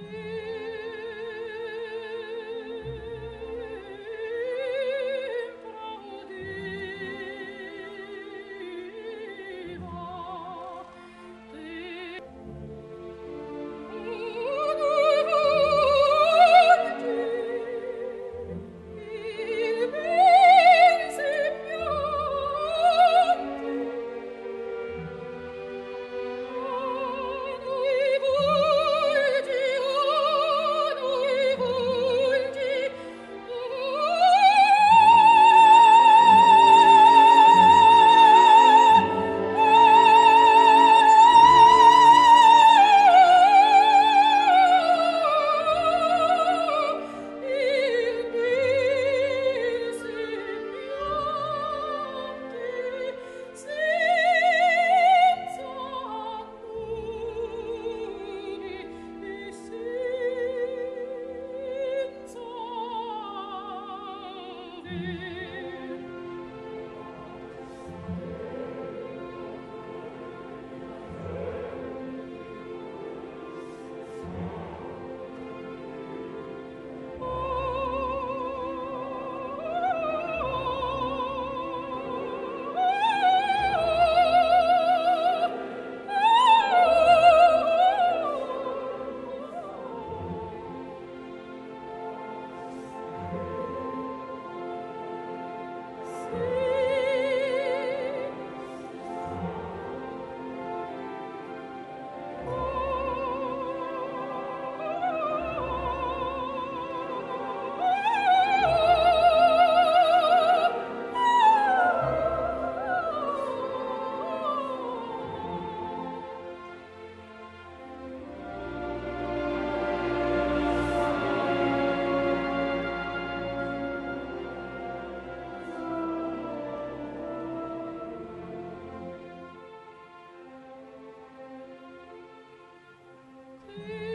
Yeah. Thank please.